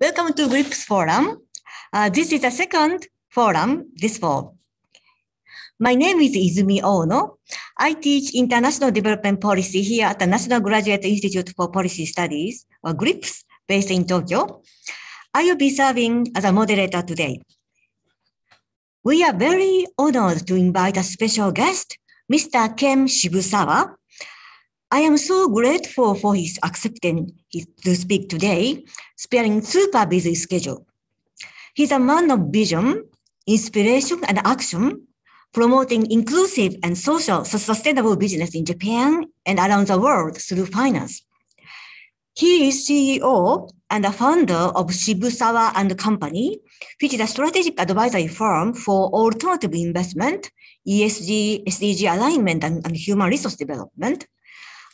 Welcome to GRIPS Forum. Uh, this is the second forum this fall. My name is Izumi Ono. I teach international development policy here at the National Graduate Institute for Policy Studies, or GRIPS, based in Tokyo. I will be serving as a moderator today. We are very honored to invite a special guest, Mr. Ken Shibusawa. I am so grateful for his accepting to speak today, sparing super busy schedule. He's a man of vision, inspiration, and action, promoting inclusive and social sustainable business in Japan and around the world through finance. He is CEO and the founder of Shibusawa and Company, which is a strategic advisory firm for alternative investment, ESG, SDG alignment, and, and human resource development,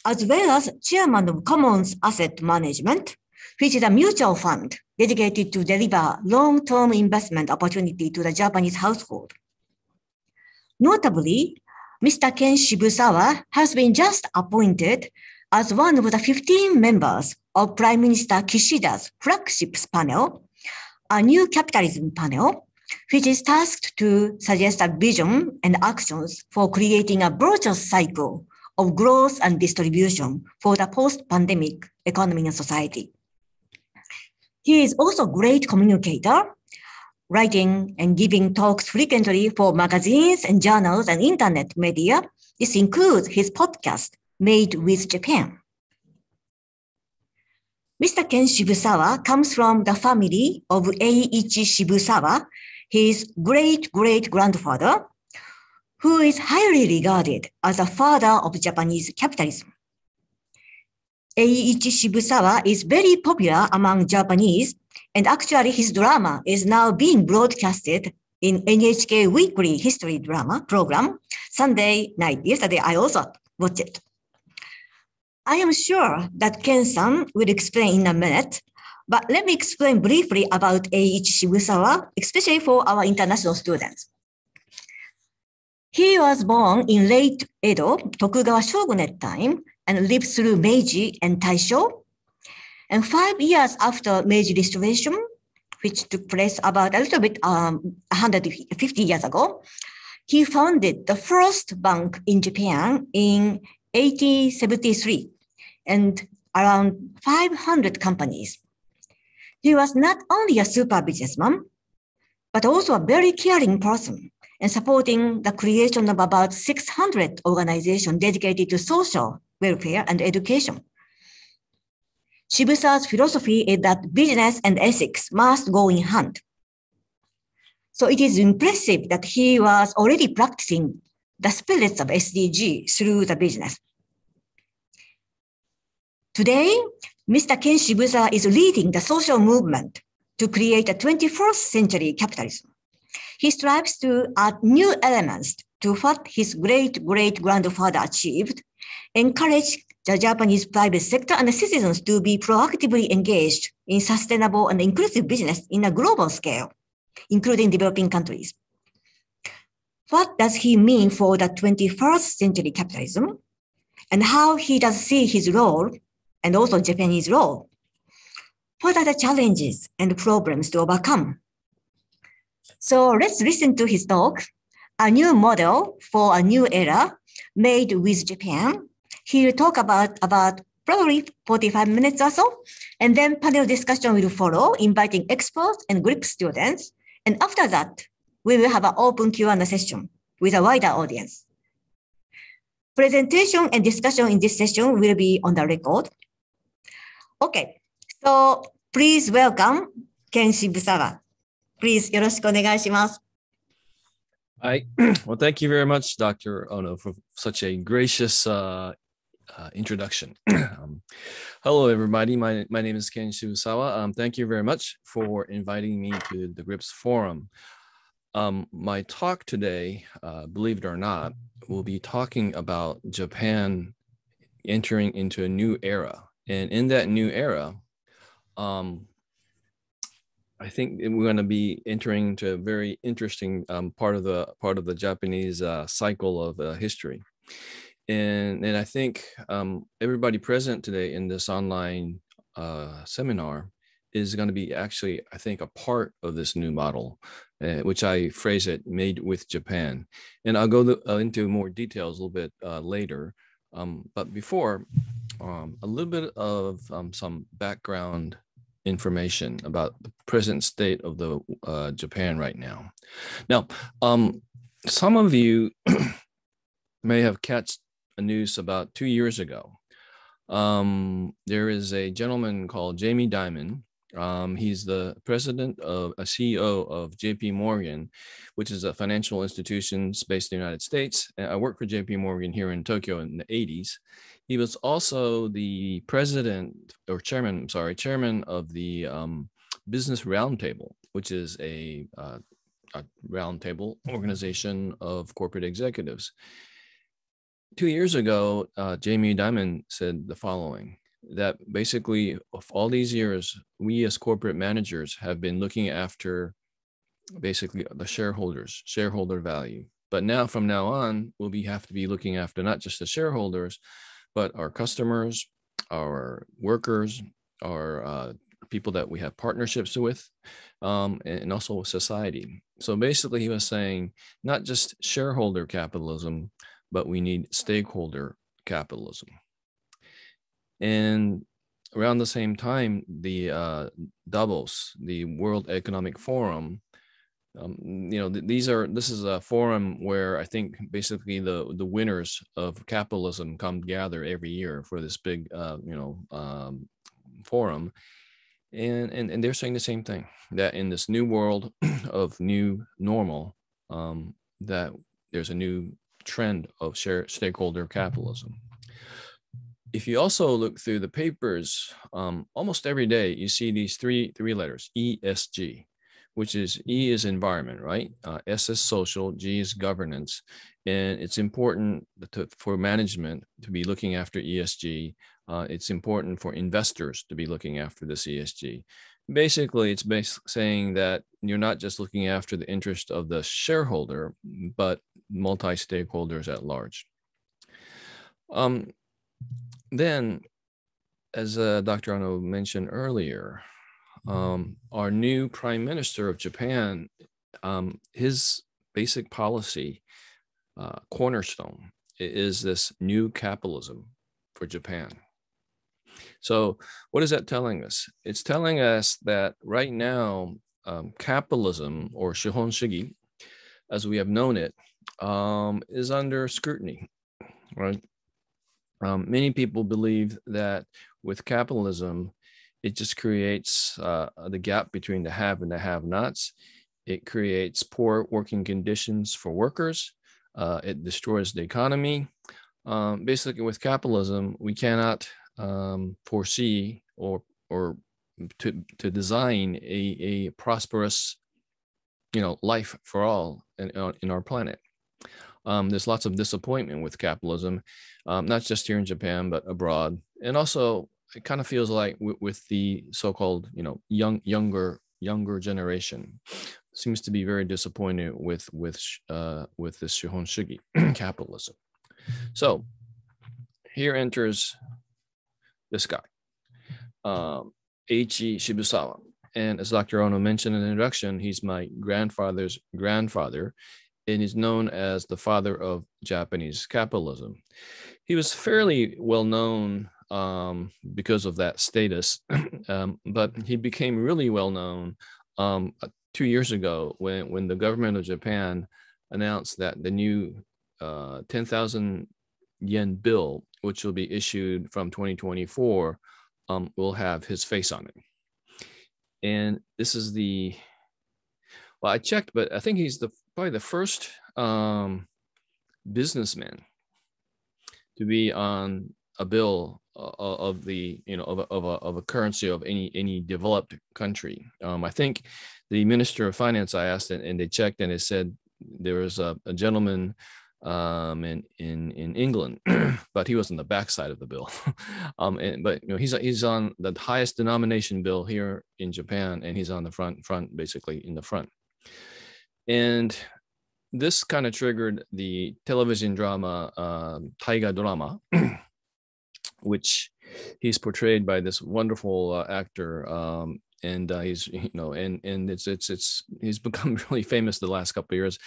as well as chairman of Commons Asset Management, which is a mutual fund dedicated to deliver long-term investment opportunity to the Japanese household. Notably, Mr. Ken Shibusawa has been just appointed as one of the 15 members of Prime Minister Kishida's flagship panel, a new capitalism panel, which is tasked to suggest a vision and actions for creating a virtuous cycle of growth and distribution for the post-pandemic economy and society. He is also a great communicator, writing and giving talks frequently for magazines and journals and internet media. This includes his podcast, Made with Japan. Mr. Ken Shibusawa comes from the family of Eiichi Shibusawa, his great great grandfather, who is highly regarded as a father of Japanese capitalism. Eiichi Shibusawa is very popular among Japanese, and actually his drama is now being broadcasted in NHK Weekly History Drama program Sunday night. Yesterday, I also watched it. I am sure that Ken-san will explain in a minute, but let me explain briefly about Eiichi Shibusawa, especially for our international students. He was born in late Edo, Tokugawa shogunate time, and lived through Meiji and Taisho. And five years after Meiji Restoration, which took place about a little bit um, 150 years ago, he founded the first bank in Japan in 1873 and around 500 companies. He was not only a super businessman, but also a very caring person and supporting the creation of about 600 organizations dedicated to social welfare and education. Shibusawa's philosophy is that business and ethics must go in hand. So it is impressive that he was already practicing the spirits of SDG through the business. Today, Mr. Ken Shibusawa is leading the social movement to create a 21st century capitalism. He strives to add new elements to what his great great grandfather achieved, encourage the Japanese private sector and citizens to be proactively engaged in sustainable and inclusive business in a global scale, including developing countries. What does he mean for the 21st century capitalism? And how he does see his role and also Japanese role? What are the challenges and problems to overcome? So let's listen to his talk, a new model for a new era made with Japan. He will talk about, about probably 45 minutes or so, and then panel discussion will follow, inviting experts and GRIP students. And after that, we will have an open Q&A session with a wider audience. Presentation and discussion in this session will be on the record. Okay, so please welcome Ken Shibusawa. Please, よろしくお願いします。 Hi. Well, thank you very much, Dr. Ono, for such a gracious uh, uh, introduction. um, hello, everybody. My, my name is Ken Shibusawa. Um, thank you very much for inviting me to the GRIPS Forum. Um, my talk today, uh, believe it or not, will be talking about Japan entering into a new era. And in that new era, um, I think we're going to be entering into a very interesting um, part of the part of the Japanese uh, cycle of uh, history, and and I think um, everybody present today in this online uh, seminar is going to be actually, I think, a part of this new model, uh, which I phrase it made with Japan. And I'll go uh, into more details a little bit uh, later. Um, but before, um, a little bit of um, some background information about the present state of the uh, Japan right now. Now, um, some of you may have catched a news about two years ago. Um, there is a gentleman called Jamie Dimon. Um, he's the president of a CEO of JP Morgan, which is a financial institution based in the United States. I worked for JP Morgan here in Tokyo in the 80s. He was also the president or chairman, I'm sorry, chairman of the um, Business Roundtable, which is a, uh, a roundtable organization of corporate executives. Two years ago, uh, Jamie Dimon said the following that basically, of all these years, we as corporate managers have been looking after basically the shareholders, shareholder value. But now, from now on, we'll be have to be looking after not just the shareholders, but our customers, our workers, our uh, people that we have partnerships with, um, and also society. So basically, he was saying not just shareholder capitalism, but we need stakeholder capitalism. And around the same time, the uh, Davos, the World Economic Forum, um, you know, th- these are this is a forum where I think basically the the winners of capitalism come gather every year for this big, uh, you know, um, forum, and, and and they're saying the same thing that in this new world of new normal, um, that there's a new trend of share stakeholder capitalism. If you also look through the papers, um, almost every day you see these three three letters ESG which is E is environment, right? Uh, S is social, G is governance. And it's important to, for management to be looking after ESG. Uh, it's important for investors to be looking after this ESG. Basically, it's saying that you're not just looking after the interest of the shareholder, but multi stakeholders at large. Um, then, as uh, Dr. Ono mentioned earlier, um, our new prime minister of Japan, um, his basic policy uh, cornerstone is this new capitalism for Japan. So, what is that telling us? It's telling us that right now, um, capitalism or Shihon Shugi, as we have known it, um, is under scrutiny, right? Um, many people believe that with capitalism, it just creates uh, the gap between the have and the have nots. It creates poor working conditions for workers. Uh, it destroys the economy. Um, basically, with capitalism, we cannot um, foresee or or to to design a, a prosperous, you know, life for all in, in our planet. Um, there's lots of disappointment with capitalism, um, not just here in Japan but abroad, and also it kind of feels like w- with the so-called you know young younger younger generation seems to be very disappointed with with uh, with this shihon shugi capitalism. So here enters this guy, um, Eiichi Shibusawa. And as Dr. Ono mentioned in the introduction, he's my grandfather's grandfather, and he's known as the father of Japanese capitalism. He was fairly well known um, because of that status. um, but he became really well known um, uh, two years ago when, when the government of Japan announced that the new uh, 10,000 yen bill, which will be issued from 2024, um, will have his face on it. And this is the, well, I checked, but I think he's the probably the first um, businessman to be on a bill of the you know of a, of a, of a currency of any any developed country. Um, I think the minister of finance I asked and, and they checked and it said there was a, a gentleman um, in in in England, but he was on the backside of the bill. um, and, but you know he's he's on the highest denomination bill here in Japan, and he's on the front front basically in the front. And this kind of triggered the television drama um, Taiga drama, which he's portrayed by this wonderful uh, actor um, and uh, he's you know and and it's it's it's he's become really famous the last couple of years.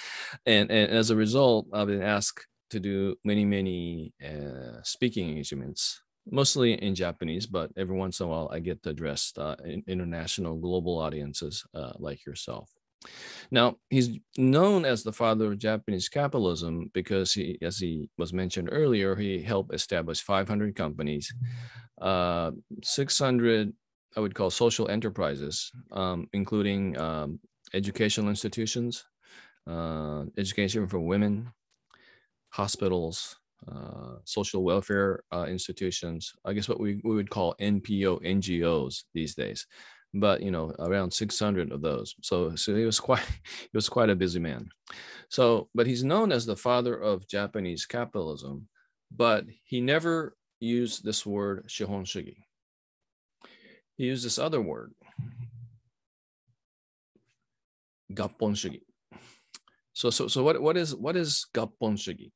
And and as a result i've been asked to do many many uh, speaking engagements mostly in japanese but every once in a while i get to address uh, international global audiences uh, like yourself now he's known as the father of japanese capitalism because he as he was mentioned earlier he helped establish 500 companies uh, 600 I would call social enterprises, um, including um, educational institutions, uh, education for women, hospitals, uh, social welfare uh, institutions. I guess what we, we would call NPO NGOs these days, but you know around 600 of those. So so he was quite he was quite a busy man. So but he's known as the father of Japanese capitalism, but he never used this word shihon shugi he used this other word, gappon shugi. So, so, so what, what is what is gappon shugi?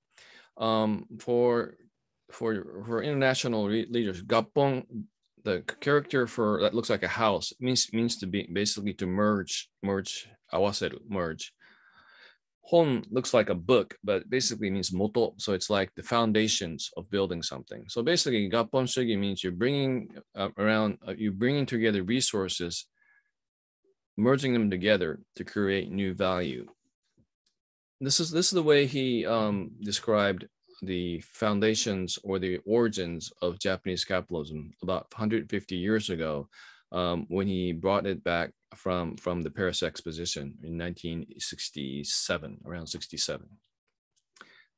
Um, for for for international leaders, gappon, the character for that looks like a house means means to be basically to merge, merge, awaseru, merge. Hon looks like a book, but basically means moto. So it's like the foundations of building something. So basically, gappon shugi means you're bringing uh, around, uh, you're bringing together resources, merging them together to create new value. This is this is the way he um, described the foundations or the origins of Japanese capitalism about 150 years ago um, when he brought it back from from the Paris Exposition in 1967, around 67.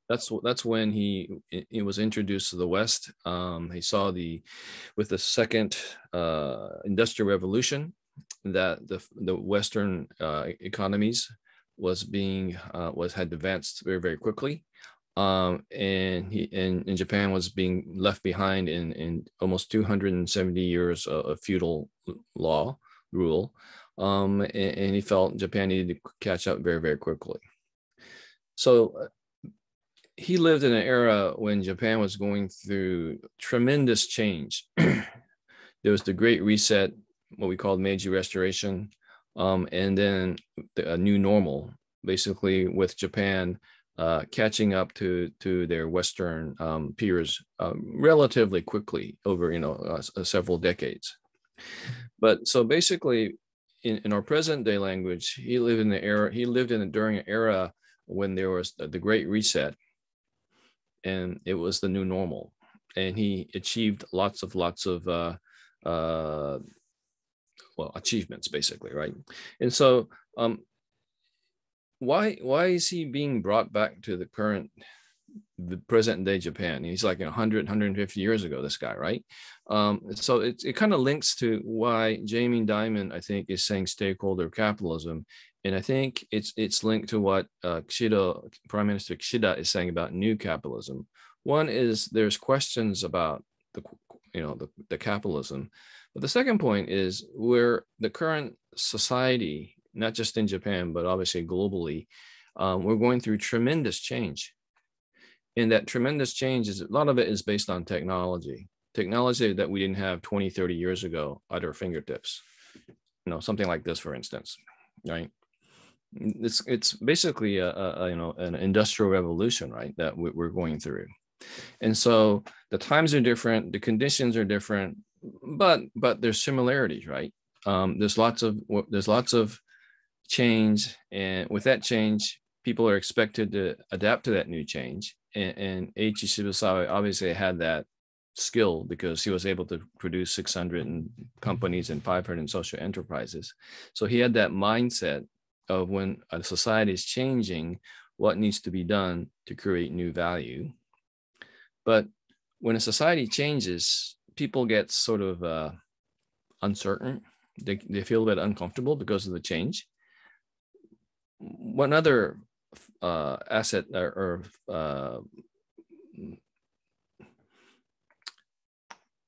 That's that's when he he was introduced to the West. Um, he saw the with the second uh, industrial revolution that the the Western uh, economies was being uh, was had advanced very very quickly um, and he and, and Japan was being left behind in in almost 270 years of, feudal law rule, um, and, and, he felt Japan needed to catch up very very quickly. So uh, he lived in an era when Japan was going through tremendous change. there was the Great Reset, what we called Meiji Restoration, um, and then the, a new normal, basically with Japan uh, catching up to to their Western um, peers um, relatively quickly over you know uh, uh, several decades. But so basically, in, in our present day language, he lived in the era he lived in during an era when there was the Great Reset, and it was the new normal, and he achieved lots of lots of uh, uh, well achievements basically, right? And so um, why why is he being brought back to the current the present day Japan? He's like 100 150 years ago this guy, right? Um, so it, it kind of links to why Jamie Dimon I think is saying stakeholder capitalism, and I think it's it's linked to what uh, Kishida Prime Minister Kishida is saying about new capitalism. One is there's questions about the you know the, the capitalism, but the second point is where the current society not just in Japan, but obviously globally, um, we're going through tremendous change. And that tremendous change is a lot of it is based on technology, technology that we didn't have 20, 30 years ago at our fingertips. You know, something like this, for instance, right? It's it's basically a, a you know an industrial revolution, right? That we're going through, and so the times are different, the conditions are different, but but there's similarities, right? Um, there's lots of there's lots of change. And with that change, people are expected to adapt to that new change. And, and Eiichi Shibusawa obviously had that skill because he was able to produce 600 companies and 500 social enterprises. So he had that mindset of when a society is changing, what needs to be done to create new value. But when a society changes, people get sort of uh, uncertain. They, they feel a bit uncomfortable because of the change one other uh, asset or, or uh,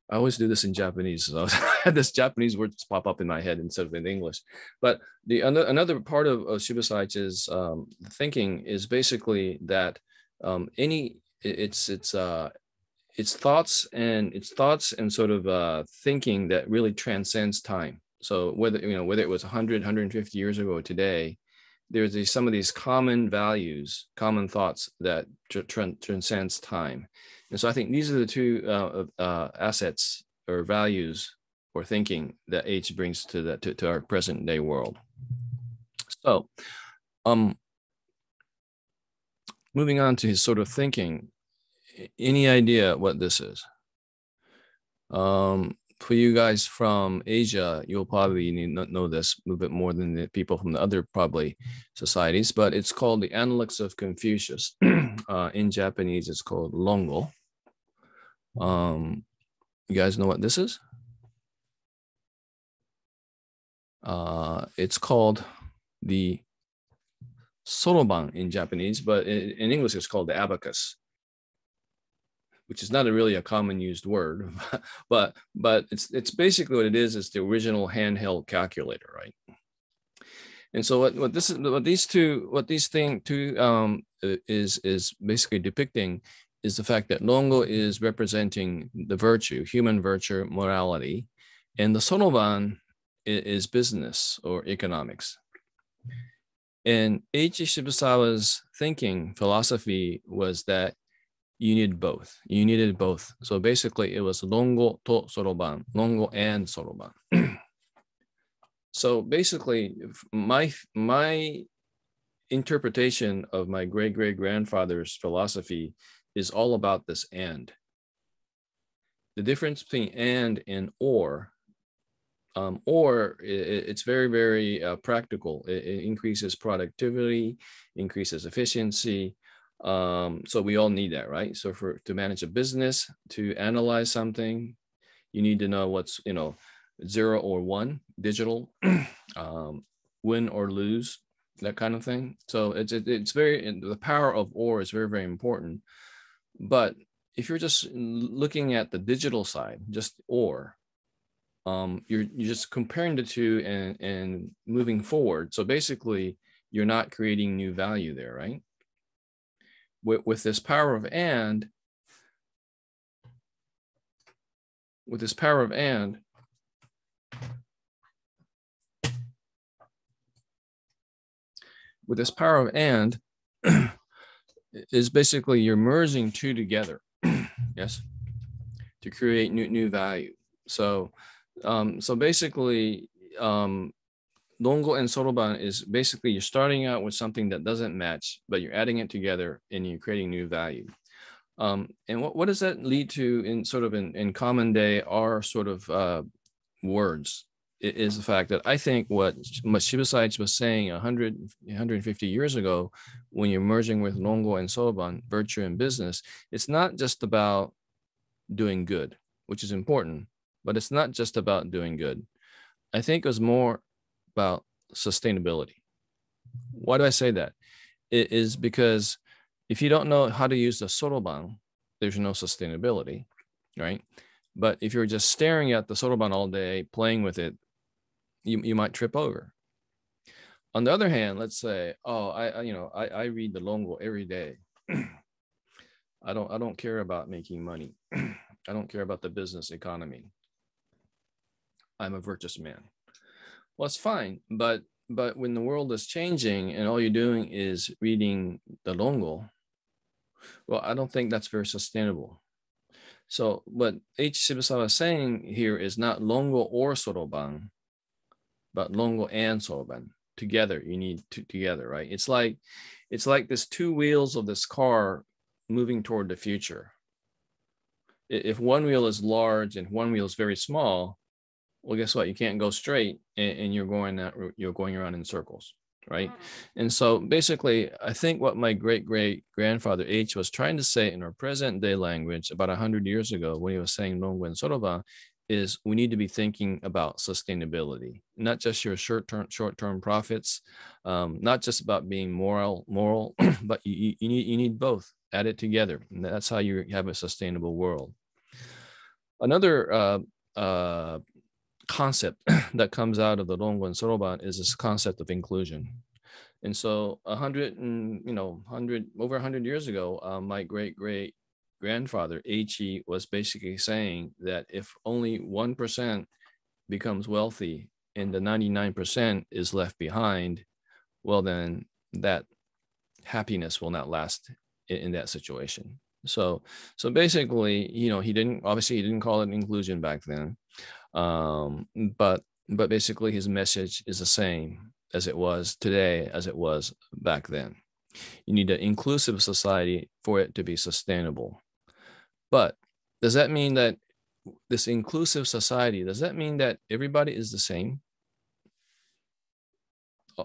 I always do this in Japanese. So I had this Japanese word pop up in my head instead of in English. But the another part of, of Shibusawa Eiichi's um, thinking is basically that um, any it's it's uh, it's thoughts and it's thoughts and sort of uh, thinking that really transcends time. So whether you know whether it was 100, 150 years ago today, there's these, some of these common values, common thoughts that tr- transcends time. And so I think these are the two uh, uh, assets or values or thinking that H brings to the to, to our present day world. So, um, moving on to his sort of thinking, any idea what this is? Um, for you guys from Asia, you'll probably know this a little bit more than the people from the other probably societies, but it's called the Analects of Confucius. uh, in Japanese, it's called Rongo. Um, you guys know what this is? Uh, it's called the soroban in Japanese, but in, in English it's called the abacus which is not a really a common used word, but but it's it's basically what it is. It's the original handheld calculator, right? And so what, what this is what these two what these thing two um, is is basically depicting is the fact that Rongo is representing the virtue, human virtue, morality, and the Soroban is business or economics. And Eiichi Shibusawa's thinking philosophy was that you need both. You needed both. So basically, it was rongo to soroban, rongo and soroban. so basically, my my interpretation of my great great grandfather's philosophy is all about this and. The difference between and and or, um, or it, it's very very uh, practical. It, it increases productivity, increases efficiency, um, so we all need that, right? So for to manage a business, to analyze something, you need to know what's you know zero or one, digital, um, win or lose, that kind of thing. So it's it, it's very the power of or is very very important. But if you're just looking at the digital side, just or, um, you're you're just comparing the two and and moving forward. So basically, you're not creating new value there, right? With, with this power of and, with this power of and, with this power of and is basically you're merging two together yes to create new new value. So um so basically um Rongo and Soroban is basically you're starting out with something that doesn't match, but you're adding it together and you're creating new value. Um, and what, what does that lead to in sort of in, in common day are sort of uh, words it is the fact that I think what Shibusawa Eiichi was saying 100, 150 years ago, when you're merging with Rongo and Soroban, virtue and business, it's not just about doing good, which is important, but it's not just about doing good. I think it was more about sustainability. Why do I say that? It is because if you don't know how to use the soroban, there's no sustainability, right? But if you're just staring at the soroban all day, playing with it, you, you might trip over. On the other hand, let's say, oh, I, I you know I, I read the Rongo every day. I don't I don't care about making money. I don't care about the business economy. I'm a virtuous man well it's fine but but when the world is changing and all you're doing is reading the rongo well i don't think that's very sustainable. So what h. Shibusawa is saying here is not rongo or soroban but rongo and soroban together you need to together right? It's like it's like this two wheels of this car moving toward the future. If one wheel is large and one wheel is very small well guess what? You can't go straight and, and you're going that you're going around in circles right? Mm-hmm. and so basically i think what my great great grandfather h was trying to say in our present day language about 100 years ago when he was saying rongo and soroban is we need to be thinking about sustainability not just your short term short term profits um, not just about being moral moral but you, you need you need both. Add it together and that's how you have a sustainable world. Another uh, uh, concept that comes out of the Rongo Soroban is this concept of inclusion. And so a hundred and you know, hundred over a hundred years ago, uh, my great great grandfather Eiichi was basically saying that if only one percent becomes wealthy and the 99% is left behind, well, then that happiness will not last in, in that situation. So, so basically, you know, he didn't obviously he didn't call it inclusion back then, um, but but basically his message is the same as it was today as it was back then. You need an inclusive society for it to be sustainable. But does that mean that this inclusive society does that mean that everybody is the same?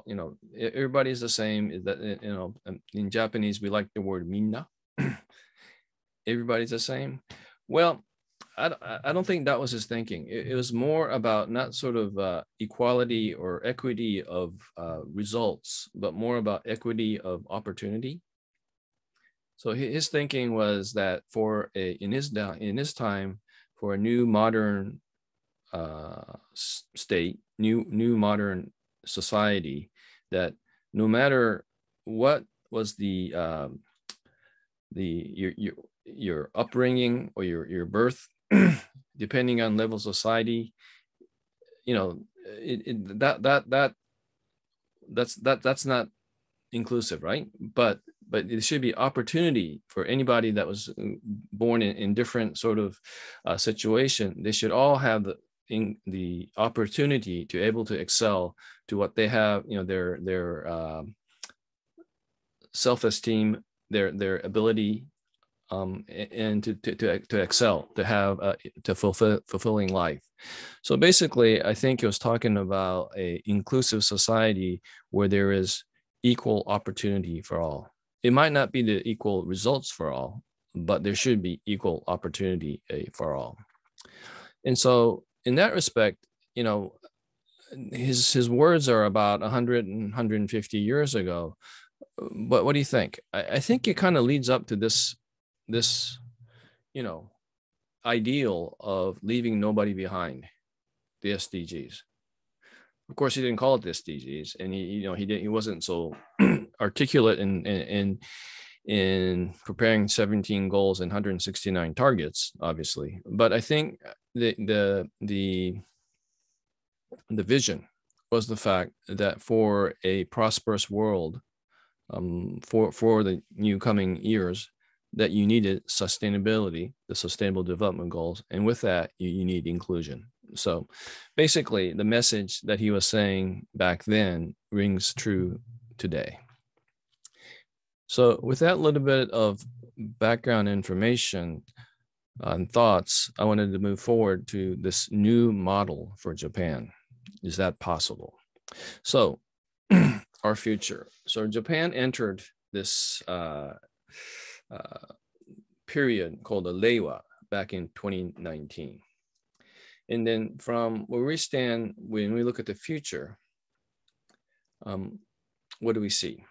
You know, everybody is the same. That you know, um, in Japanese we like the word minna. Everybody's the same. Well, I, I don't think that was his thinking. It, it was more about not sort of uh, equality or equity of uh, results, but more about equity of opportunity. So his thinking was that for a in his in his time, for a new modern uh, state, new new modern society, that no matter what was the um, the your, your your upbringing or your your birth depending on level society, you know, it, it, that that that that's that that's not inclusive, right? But but it should be opportunity for anybody that was uh, born in, in different sort of uh, situation. They should all have the in the opportunity to able to excel to what they have, you know, their their um, self-esteem, their their ability um, and to, to, to, excel, to have uh, to fulfill fulfilling life. So basically, I think it was talking about a inclusive society where there is equal opportunity for all. It might not be the equal results for all, but there should be equal opportunity uh, for all. And so, in that respect, you know, his his words are about 100 and 150 years ago. But what do you think? I, I think it kind of leads up to this this, you know, ideal of leaving nobody behind, the SDGs. Of course, he didn't call it the SDGs, and he, you know, he didn't. He wasn't so articulate in in in preparing 17 goals and 169 targets, obviously. But I think the the the the vision was the fact that for a prosperous world, um, for for the new coming years, that you needed sustainability, the sustainable development goals. And with that, you, you need inclusion. So basically, the message that he was saying back then rings true today. So, with that little bit of background information and thoughts, I wanted to move forward to this new model for Japan. Is that possible? So, our future. So, Japan entered this uh, period called the Reiwa back in 2019. And then from where we stand, when we look at the future, um, what do we see?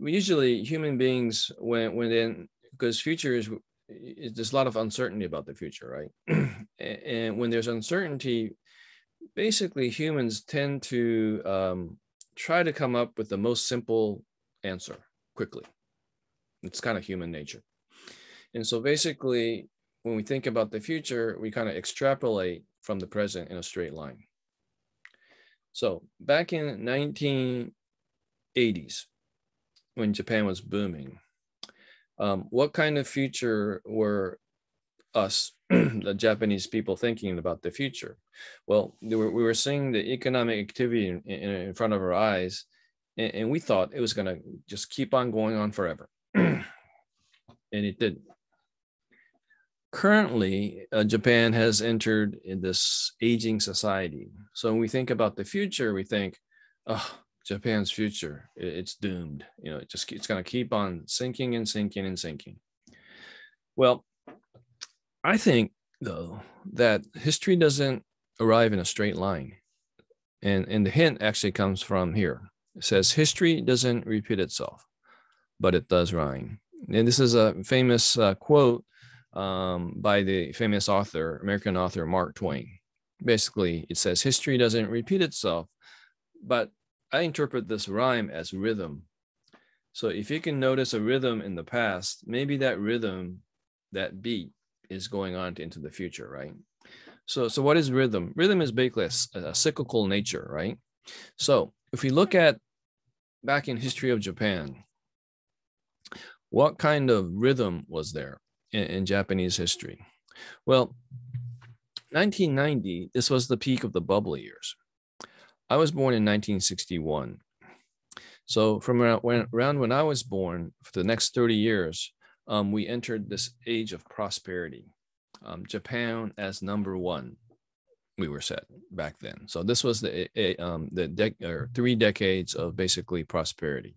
We usually human beings when when then because future is there's a lot of uncertainty about the future, right? and when there's uncertainty, basically humans tend to um, try to come up with the most simple answer quickly. It's kind of human nature. And so basically, when we think about the future, we kind of extrapolate from the present in a straight line. So back in 1980s, when Japan was booming, um, what kind of future were us, the Japanese people, thinking about the future? Well, were, we were seeing the economic activity in, in, in front of our eyes, and, and we thought it was going to just keep on going on forever. and it did. Currently, uh, Japan has entered in this aging society. So when we think about the future, we think, oh, Japan's future, it's doomed. You know, it just it's going to keep on sinking and sinking and sinking. Well, I think though that history doesn't arrive in a straight line, and and the hint actually comes from here. It says history doesn't repeat itself but it does rhyme. And this is a famous uh, quote um, by the famous author, American author Mark Twain. Basically, it says, History doesn't repeat itself, but I interpret this rhyme as rhythm. So if you can notice a rhythm in the past, maybe that rhythm, that beat is going on into the future, right? So, so what is rhythm? Rhythm is basically a, a cyclical nature, right? So if we look at back in history of Japan, what kind of rhythm was there in, in Japanese history? Well, 1990, this was the peak of the bubble years. I was born in 1961. So from around when, around when I was born, for the next 30 years, um, we entered this age of prosperity. Um, Japan as number one, we were set back then. So this was the a, um, the dec- three decades of basically prosperity.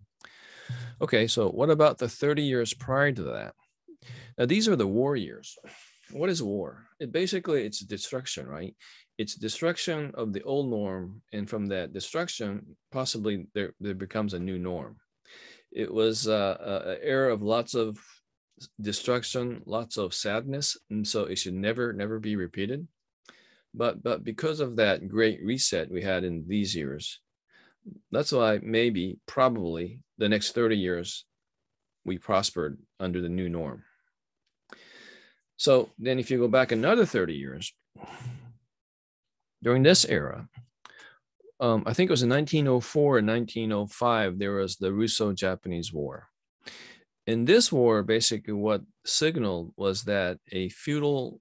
Okay, so what about the 30 years prior to that? Now these are the war years. What is war? It basically it's destruction, right? It's destruction of the old norm, and from that destruction, possibly there, there becomes a new norm. It was uh, an era of lots of destruction, lots of sadness, and so it should never, never be repeated. But but because of that great reset we had in these years, that's why maybe probably the next 30 years we prospered under the new norm. So then if you go back another 30 years, during this era, um, I think it was in 1904 and 1905, there was the Russo Japanese War. In this war, basically, what signaled was that a feudal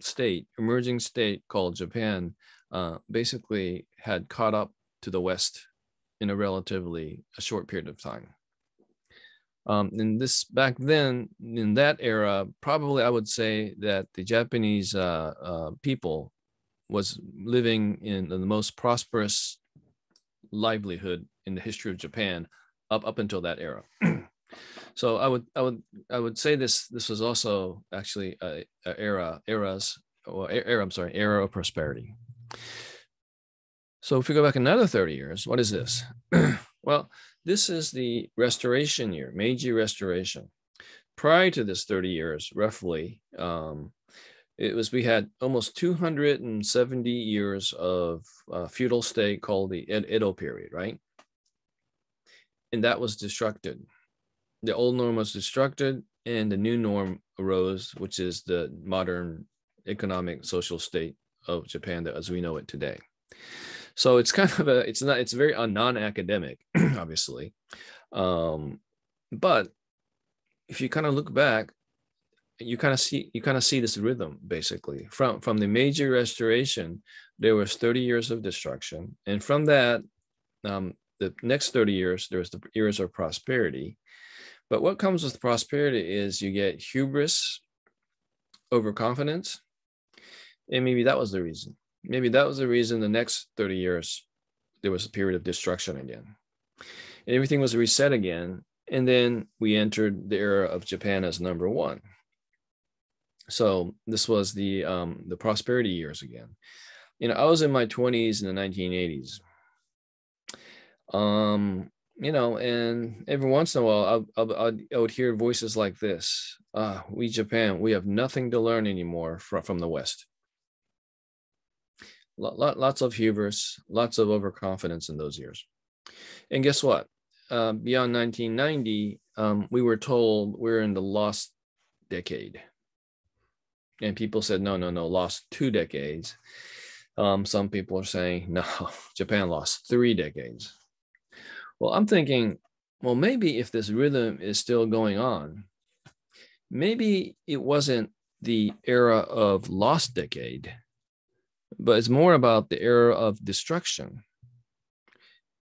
state, emerging state called Japan, uh, basically had caught up to the West in a relatively a short period of time. Um, and this back then, in that era, probably I would say that the Japanese uh, uh, people was living in the most prosperous livelihood in the history of Japan up up until that era. so I would I would I would say this this was also actually a, a era eras or era I'm sorry era of prosperity. So if we go back another 30 years, what is this? well, this is the restoration year, Meiji Restoration. Prior to this 30 years, roughly, um, it was we had almost 270 years of uh, feudal state called the Edo period, right? And that was destructed. The old norm was destructed, and the new norm arose, which is the modern economic social state of Japan as we know it today. So it's kind of a it's not it's very uh, non-academic, obviously, um, but if you kind of look back, you kind of see you kind of see this rhythm basically from from the Meiji Restoration. There was 30 years of destruction, and from that, um, the next 30 years there was the years of prosperity. But what comes with prosperity is you get hubris, overconfidence, and maybe that was the reason maybe that was the reason the next 30 years there was a period of destruction again. And everything was reset again. And then we entered the era of Japan as number one. So this was the um, the prosperity years again. You know, I was in my 20s in the 1980s. Um, you know, and every once in a while, I, I, I would hear voices like this: "Ah, we Japan, we have nothing to learn anymore from from the West." Lots of hubris, lots of overconfidence in those years. And guess what? Uh, beyond 1990, um, we were told we're in the lost decade. And people said, no, no, no, lost two decades. Um, some people are saying, no, Japan lost three decades. Well, I'm thinking, well, maybe if this rhythm is still going on, maybe it wasn't the era of lost decade but it's more about the era of destruction.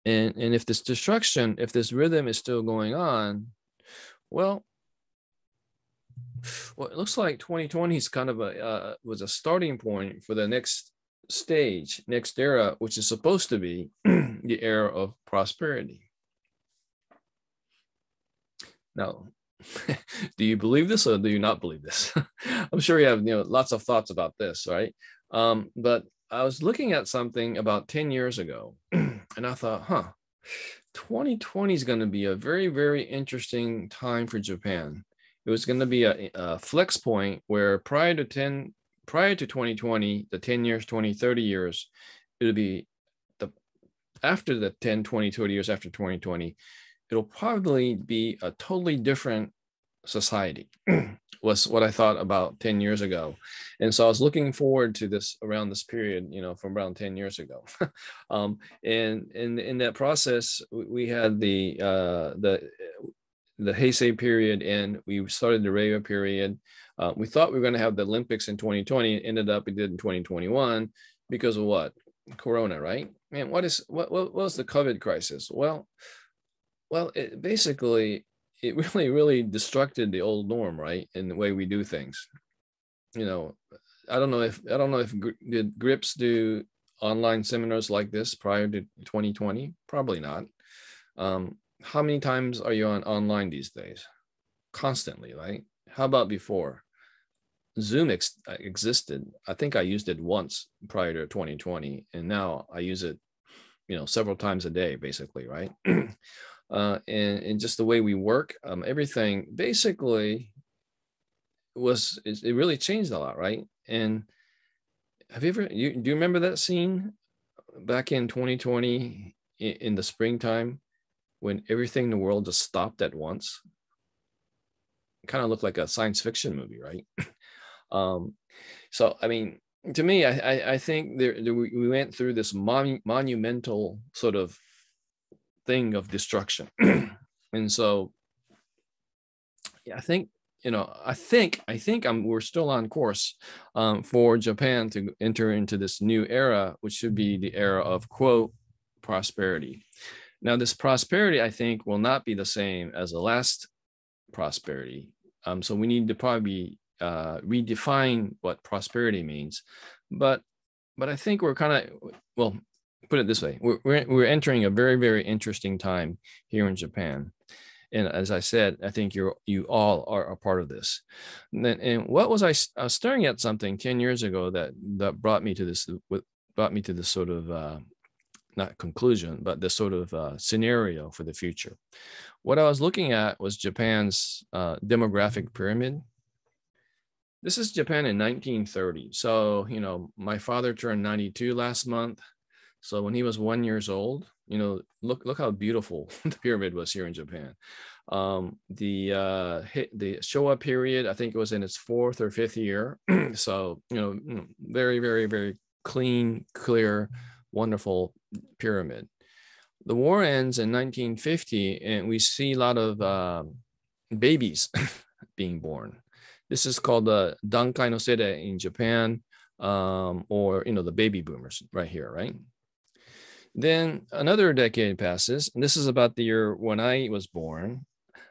And, and if this destruction, if this rhythm is still going on, well, well, it looks like 2020 is kind of a uh, was a starting point for the next stage, next era, which is supposed to be the era of prosperity. Now, do you believe this or do you not believe this? I'm sure you have you know lots of thoughts about this, right? Um, but I was looking at something about 10 years ago and I thought, huh, 2020 is going to be a very, very interesting time for Japan. It was going to be a, a, flex point where prior to 10, prior to 2020, the 10 years, 20, 30 years, it'll be the after the 10, 20, 30 years after 2020, it'll probably be a totally different society was what I thought about 10 years ago. And so I was looking forward to this around this period, you know, from around 10 years ago. um, and in, in that process, we had the, uh, the, the Heisei period and we started the Reiwa period. Uh, we thought we were going to have the Olympics in 2020. It ended up we did in 2021 because of what? Corona, right? Man, what is what, what was the COVID crisis? Well, well, it basically it really really destructed the old norm, right? In the way we do things. You know, I don't know if I don't know if did GRIPS do online seminars like this prior to 2020? Probably not. Um, how many times are you on online these days? Constantly, right? How about before? Zoom ex- uh, existed. I think I used it once prior to 2020, and now I use it, you know, several times a day, basically, right? uh, and, and just the way we work, um, everything basically was it really changed a lot, right? And have you ever you do you remember that scene back in 2020 in, in the springtime when everything in the world just stopped at once? kind of looked like a science fiction movie, right? Um, so, I mean, to me, I, I, I think there, there, we went through this mon- monumental sort of thing of destruction. and so, yeah, I think, you know, I think, I think I'm, we're still on course um, for Japan to enter into this new era, which should be the era of quote prosperity. Now, this prosperity, I think, will not be the same as the last prosperity. Um, so we need to probably uh, redefine what prosperity means. But but I think we're kind of well, put it this way: we're, we're entering a very very interesting time here in Japan. And as I said, I think you're you all are a part of this. And, and what was I, I was staring at something ten years ago that that brought me to this brought me to this sort of uh, not conclusion, but this sort of uh, scenario for the future. What I was looking at was Japan's uh, demographic pyramid. This is Japan in 1930. So, you know, my father turned 92 last month. So when he was one years old, you know, look look how beautiful the pyramid was here in Japan. Um, the uh, the Showa period, I think it was in its fourth or fifth year. so you know, very very very clean, clear, wonderful pyramid. The war ends in 1950, and we see a lot of uh, babies being born. This is called the Dankai no Sedai in Japan, um, or you know the baby boomers right here, right? Then another decade passes, and this is about the year when I was born.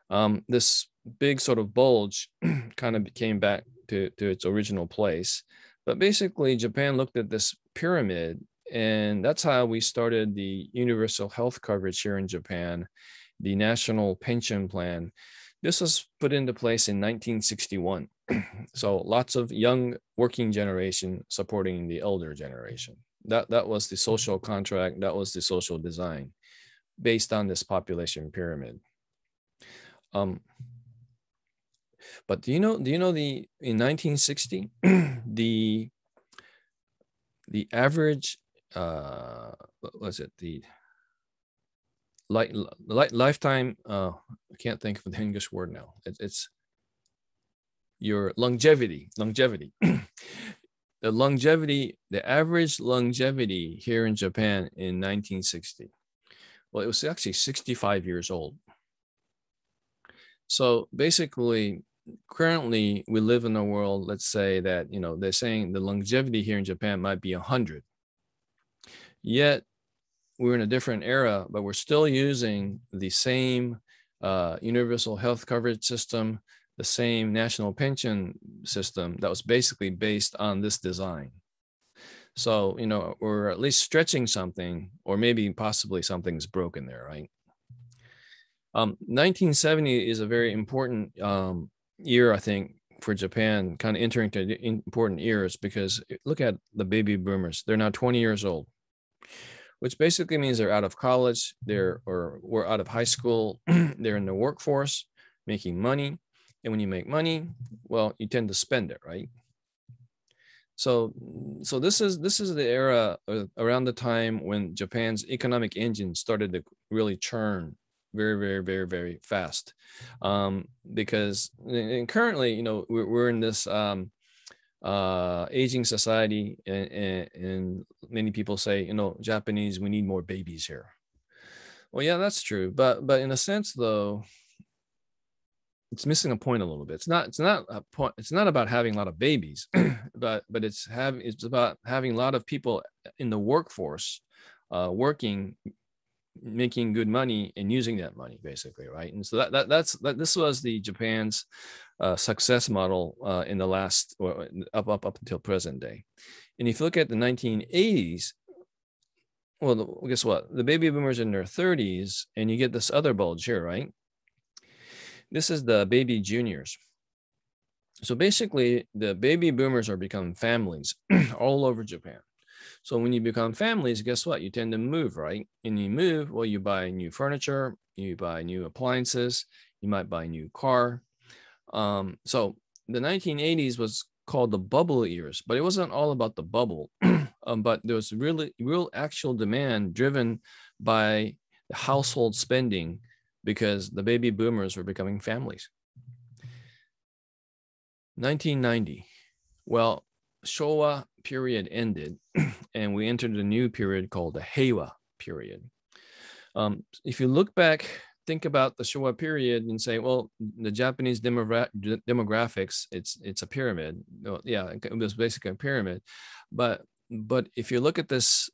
Um, this big sort of bulge kind of came back to, to its original place. But basically, Japan looked at this pyramid, and that's how we started the universal health coverage here in Japan, the national pension plan. This was put into place in 1961. so lots of young working generation supporting the elder generation. That, that was the social contract, that was the social design based on this population pyramid. Um, but do you know, do you know the, in 1960, the, the average, uh, what was it, the like li lifetime uh i can't think of the english word now. It, it's your longevity longevity the longevity the average longevity here in japan in 1960 well it was actually 65 years old. So basically currently we live in a world let's say that you know they're saying the longevity here in japan might be 100 yet we're in a different era, but we're still using the same uh, universal health coverage system, the same national pension system that was basically based on this design. So, you know, we're at least stretching something, or maybe possibly something's broken there, right? Um, 1970 is a very important um, year, I think, for Japan, kind of entering into important years because look at the baby boomers. They're now 20 years old which basically means they're out of college, they're or we're out of high school, they're in the workforce making money. And when you make money, well, you tend to spend it, right? So, so this is this is the era uh, around the time when Japan's economic engine started to really churn very, very, very, very fast. Um, because and currently, you know, we're, we're in this um, uh, aging society, and, and, and many people say, you know, Japanese, we need more babies here. Well, yeah, that's true, but but in a sense, though, it's missing a point a little bit. It's not it's not a point. It's not about having a lot of babies, but but it's have it's about having a lot of people in the workforce, uh, working, making good money and using that money basically, right? And so that, that that's that this was the Japan's uh, success model uh, in the last or up up up until present day. And if you look at the 1980s, well, guess what? The baby boomers in their 30s, and you get this other bulge here, right? This is the baby juniors. So basically, the baby boomers are becoming families all over Japan. So when you become families, guess what? You tend to move, right? And you move, well, you buy new furniture, you buy new appliances, you might buy a new car. Um, so the 1980s was called the bubble years, but it wasn't all about the bubble. um, but there was really real actual demand driven by the household spending because the baby boomers were becoming families. 1990. Well, Showa period ended and we entered a new period called the Heisei period. Um, if you look back, think about the Showa period and say, well, the Japanese demogra- demographics, it's it's a pyramid. Yeah, it was basically a pyramid. But but if you look at this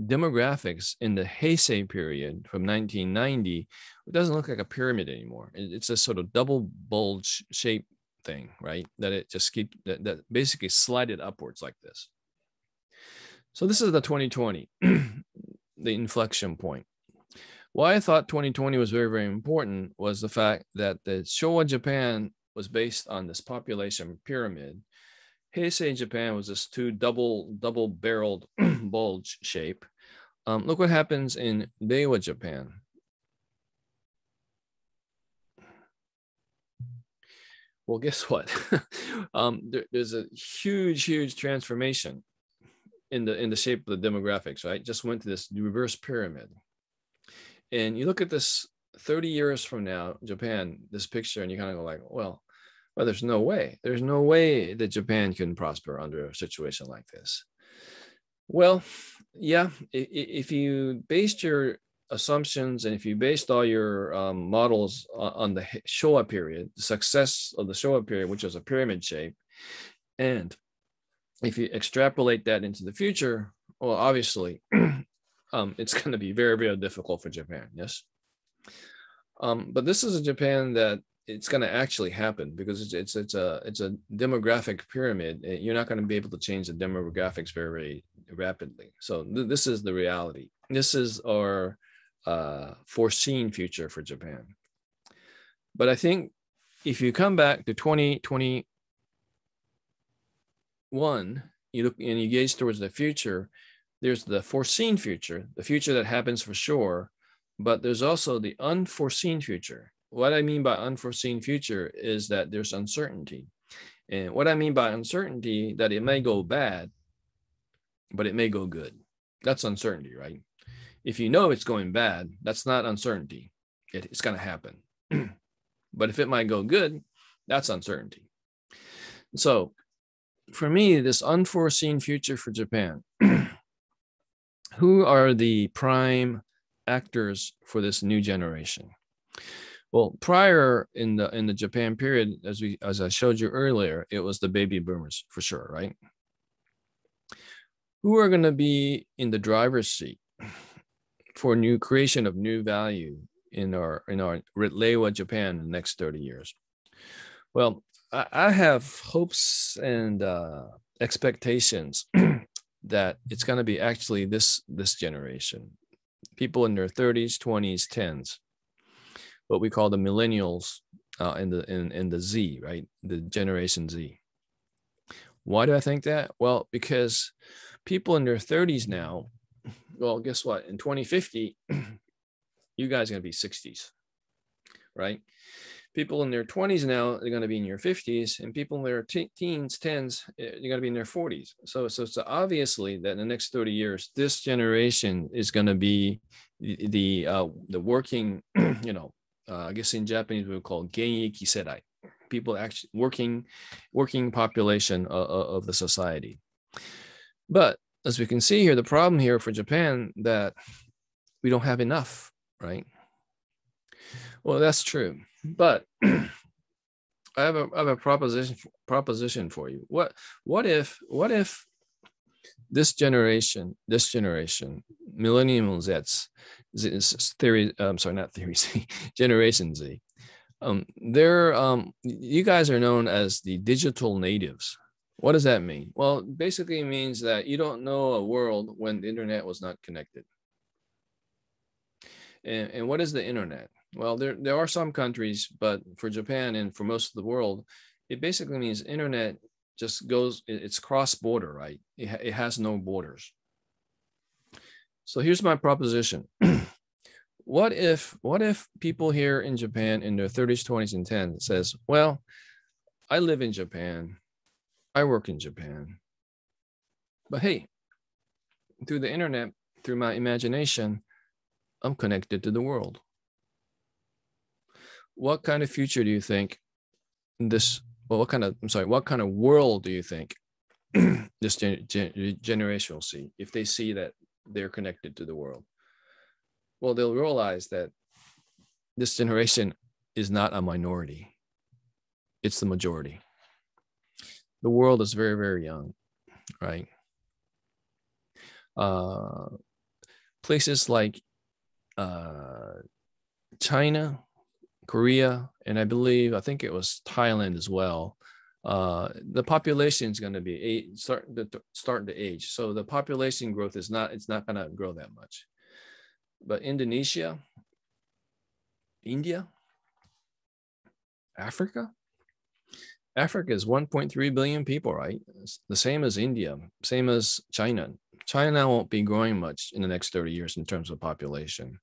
demographics in the Heisei period from 1990, it doesn't look like a pyramid anymore. It's a sort of double bulge shape thing, right? That it just keep that, that basically slided upwards like this. So this is the 2020, the inflection point. Why I thought 2020 was very, very important was the fact that the Showa Japan was based on this population pyramid. Heisei Japan was this two double double barreled bulge shape. Um, look what happens in Reiwa Japan. Well, guess what? um, there, there's a huge, huge transformation in the in the shape of the demographics. Right, just went to this reverse pyramid, and you look at this 30 years from now, Japan, this picture, and you kind of go like, well, well, there's no way. There's no way that Japan can prosper under a situation like this. Well, yeah, if you based your assumptions and if you based all your um, models on the Showa period, the success of the Showa period, which is a pyramid shape, and if you extrapolate that into the future, well, obviously, um, it's going to be very, very difficult for Japan. Yes. Um, but this is a Japan that it's going to actually happen because it's, it's it's a it's a demographic pyramid. You're not going to be able to change the demographics very, very rapidly. So th- this is the reality. This is our uh, foreseen future for Japan. But I think if you come back to 2021, you look and you gaze towards the future, there's the foreseen future, the future that happens for sure, but there's also the unforeseen future. What I mean by unforeseen future is that there's uncertainty. And what I mean by uncertainty, that it may go bad, but it may go good. That's uncertainty, right? if you know it's going bad, that's not uncertainty. It, it's going to happen. but if it might go good, that's uncertainty. So for me, this unforeseen future for Japan, who are the prime actors for this new generation? Well, prior in the in the Japan period, as we as I showed you earlier, it was the baby boomers for sure, right? Who are going to be in the driver's seat? for new creation of new value in our in our Reiwa Japan in the next 30 years? Well, I, I have hopes and uh, expectations that it's going to be actually this this generation, people in their 30s, 20s, 10s, what we call the millennials uh, in the in, in the Z, right? The generation Z. Why do I think that? Well, because people in their 30s now well, guess what? In 2050, you guys are going to be 60s, right? people in their 20s now they're going to be in your 50s and people in their te- teens 10s eh, they're going to be in their 40s so so it's obviously that in the next 30 years this generation is going to be the the, uh, the working you know uh, i guess in japanese we would call geneki sedai people actually working working population of, of the society but as we can see here the problem here for japan that we don't have enough right well that's true but I have a I have a proposition proposition for you. What what if what if this generation this generation millennial is theory I'm sorry not theory Z generation Z um they're um you guys are known as the digital natives. What does that mean? Well, basically means that you don't know a world when the internet was not connected. And, and what is the internet? Well, there, there are some countries, but for Japan and for most of the world, it basically means internet just goes, it's cross border, right? It, it has no borders. So here's my proposition. what if what if people here in Japan in their 30s, 20s, and 10s says, well, I live in Japan, I work in Japan, but hey, through the internet, through my imagination, I'm connected to the world what kind of future do you think this well, what kind of i'm sorry what kind of world do you think this gen, gen, generation will see if they see that they're connected to the world? Well they'll realize that this generation is not a minority. It's the majority. The world is very very young right? Uh places like uh china Korea, and I believe I think it was Thailand as well. Uh, the population is going to be eight, start the starting to age, so the population growth is not it's not going to grow that much. But Indonesia, India, Africa, Africa is 1.3 billion people, right? It's the same as India, same as China. China won't be growing much in the next 30 years in terms of population.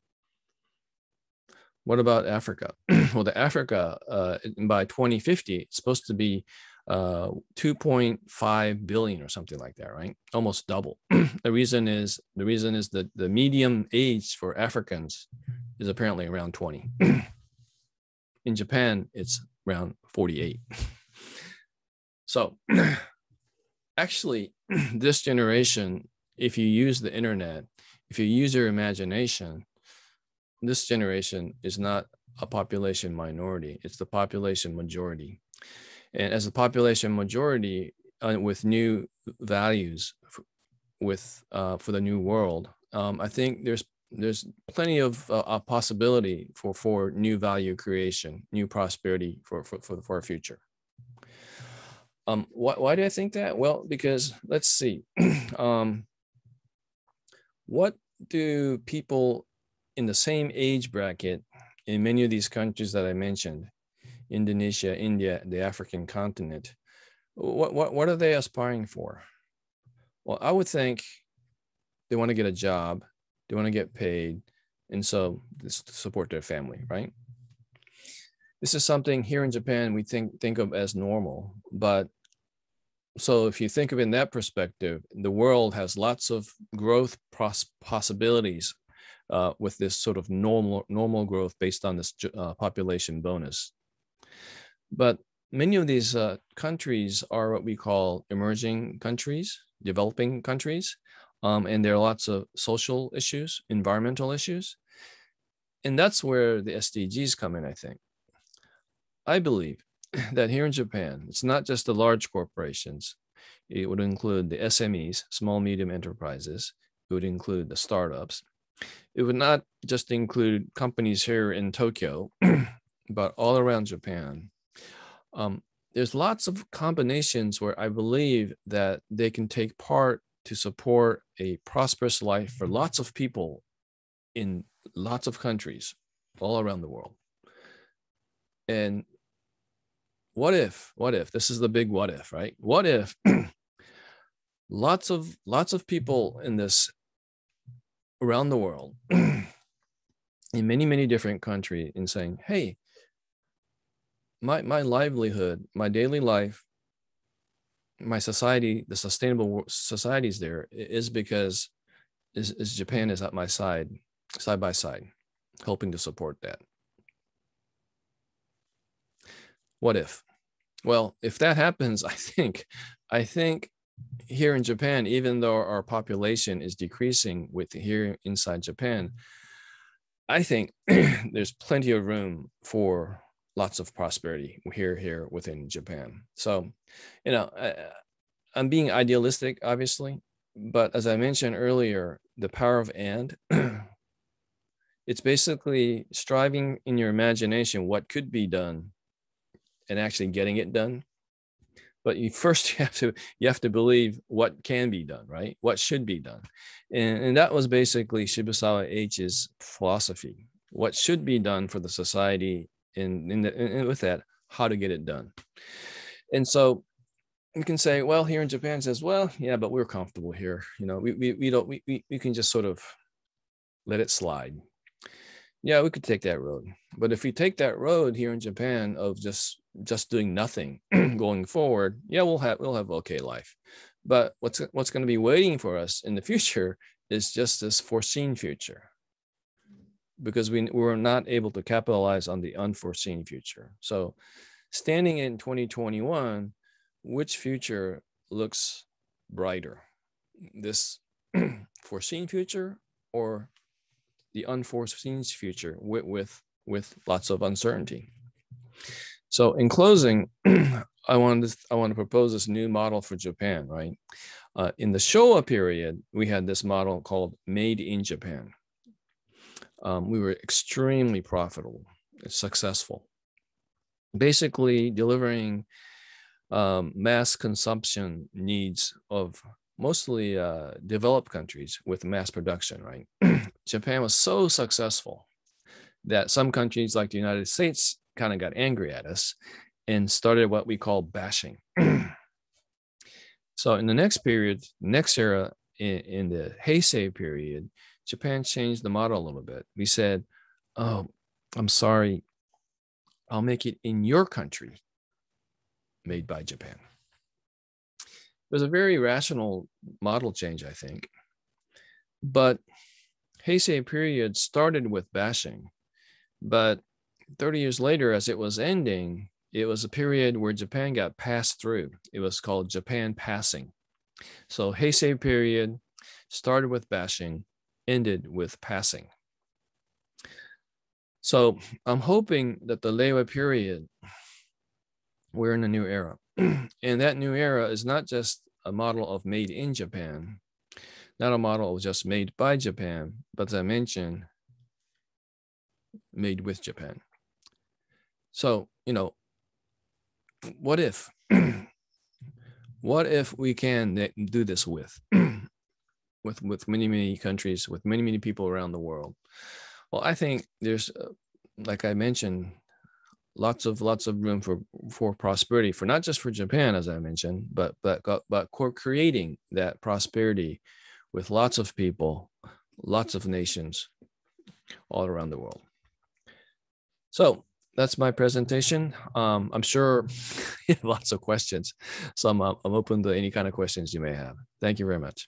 What about Africa? well, the Africa uh, by 2050, it's supposed to be uh, 2.5 billion or something like that, right? Almost double. the reason is the reason is that the medium age for Africans is apparently around 20. In Japan, it's around 48. so, actually, this generation, if you use the internet, if you use your imagination, this generation is not a population minority, it's the population majority. And as a population majority uh, with new values for, with uh, for the new world, um, I think there's there's plenty of uh, a possibility for for new value creation, new prosperity for for for, for our future. Um, why, why do I think that? Well, because let's see, um, what do people in the same age bracket in many of these countries that I mentioned, Indonesia, India, the African continent, what, what, what are they aspiring for? Well, I would think they want to get a job, they want to get paid, and so support their family, right? This is something here in Japan we think think of as normal, but so if you think of it in that perspective, the world has lots of growth possibilities uh, with this sort of normal normal growth based on this uh, population bonus. But many of these uh, countries are what we call emerging countries, developing countries, um, and there are lots of social issues, environmental issues, and that's where the SDGs come in. I think. I believe that here in Japan, it's not just the large corporations. It would include the SMEs, small medium enterprises. It would include the startups it would not just include companies here in Tokyo, but all around Japan. Um, there's lots of combinations where I believe that they can take part to support a prosperous life for lots of people in lots of countries all around the world. And what if, what if, this is the big what if, right? What if lots of lots of people in this around the world in many, many different countries in saying, hey, my my livelihood, my daily life, my society, the sustainable societies there is because is, is Japan is at my side, side by side, helping to support that. What if? Well, if that happens, I think, I think here in Japan, even though our population is decreasing with here inside Japan, I think there's plenty of room for lots of prosperity here here within Japan. So, you know, I, I'm being idealistic, obviously, but as I mentioned earlier, the power of and. it's basically striving in your imagination what could be done and actually getting it done but you first you have to you have to believe what can be done right? What should be done. And, and that was basically Shibusawa Eiichi's philosophy. What should be done for the society and, with that how to get it done. And so you can say well here in japan says well yeah but we're comfortable here. You know we, we, we don't we, we can just sort of let it slide. Yeah we could take that road. But if we take that road here in japan of just just doing nothing going forward yeah we'll have we'll have okay life. But what's what's going to be waiting for us in the future is just this foreseen future. Because we we're not able to capitalize on the unforeseen future. So standing in 2021 which future looks brighter? This foreseen future or the unforeseen future with, with, with lots of uncertainty. So in closing, I want to I want to propose this new model for Japan. Right, uh, in the Showa period, we had this model called "Made in Japan." Um, we were extremely profitable, successful, basically delivering um, mass consumption needs of mostly uh, developed countries with mass production, right? Japan was so successful that some countries like the United States kind of got angry at us and started what we call bashing. so in the next period, next era, in, in the Heisei period, Japan changed the model a little bit. We said, "Oh, I'm sorry, I'll make it in your country, made by Japan." It was a very rational model change, I think. But Heisei period started with bashing, but 30 years later, as it was ending, it was a period where Japan got passed through. It was called Japan passing. So Heisei period started with bashing, ended with passing. So I'm hoping that the Reiwa period, we're in a new era. and that new era is not just a model of made in Japan, not a model of just made by Japan, but as I mentioned, made with Japan. So, you know, what if? what if we can do this with? with with many many countries with many many people around the world well i think there's uh, like i mentioned lots of lots of room for for prosperity for not just for Japan as I mentioned, but but but creating that prosperity with lots of people, lots of nations all around the world. So that's my presentation. Um, I'm sure lots of questions, so I'm, I'm open to any kind of questions you may have. Thank you very much.